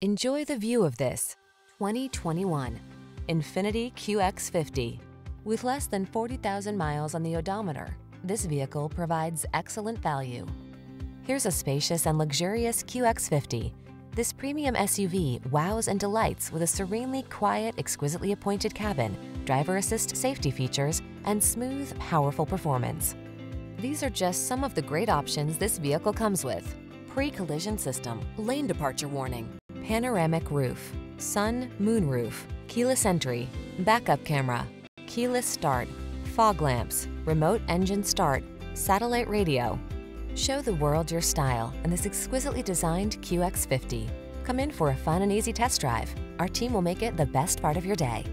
Enjoy the view of this 2021 Infiniti QX50. With less than 40,000 miles on the odometer, this vehicle provides excellent value. Here's a spacious and luxurious QX50. This premium SUV wows and delights with a serenely quiet, exquisitely appointed cabin, driver assist safety features, and smooth, powerful performance. These are just some of the great options this vehicle comes with. Pre-collision system, lane departure warning, panoramic roof, sun, moon roof, keyless entry, backup camera, keyless start, fog lamps, remote engine start, satellite radio. Show the world your style in this exquisitely designed QX50. Come in for a fun and easy test drive. Our team will make it the best part of your day.